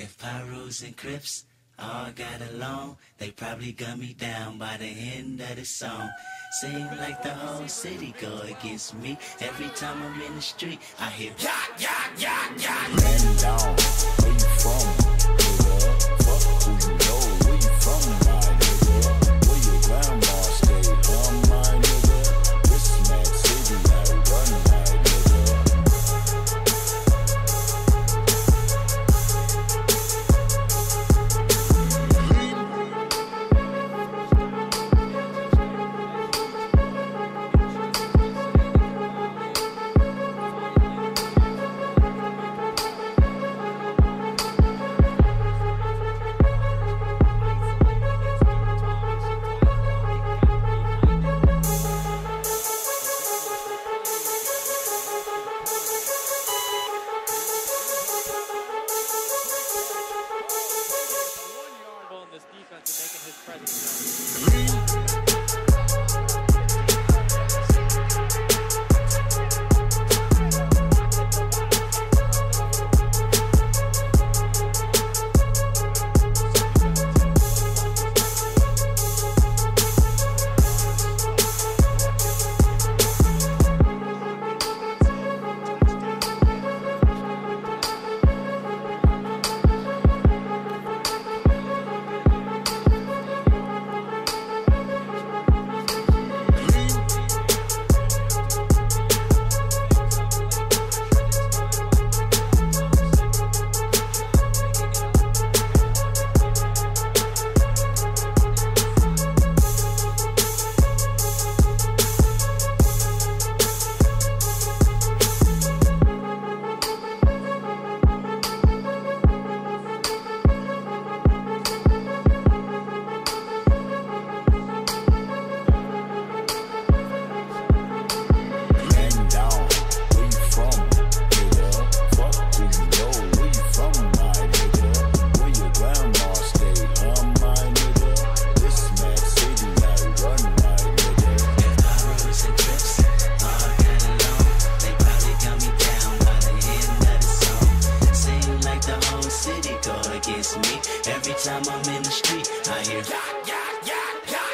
If Pyrus and Crips all got along, they probably gun me down by the end of the song. Seem like the whole city go against me. Every time I'm in the street, I hear ya ya ya ya. Time I'm in the street, I hear ya ya ya ya.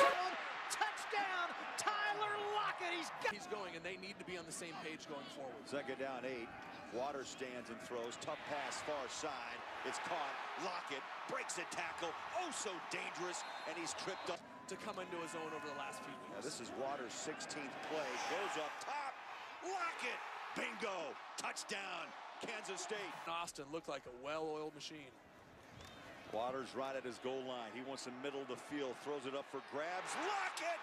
Touchdown, Tyler Lockett. He's got. He's going, and they need to be on the same page going forward. Second down, eight. Water stands and throws. Tough pass, far side. It's caught. Lockett breaks a tackle. Oh, so dangerous. And he's tripped up. To come into his own over the last few Now, this is Water's 16th play. Goes up top. Lockett. Bingo. Touchdown. Kansas State. Austin looked like a well-oiled machine. Waters right at his goal line. He wants the middle of the field. Throws it up for grabs. Lockett.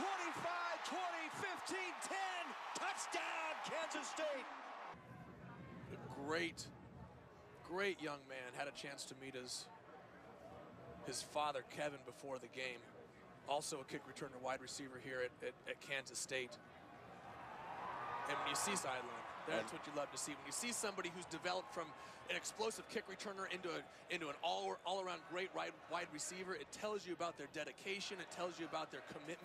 25, 20, 15, 10. Touchdown, Kansas State. A great, great young man. Had a chance to meet his his father, Kevin, before the game. Also a kick returner wide receiver here at, at, at Kansas State. And when you see sideline, that's what you love to see. When you see somebody who's developed from an explosive kick returner into a into an all all around great wide wide receiver, it tells you about their dedication. It tells you about their commitment.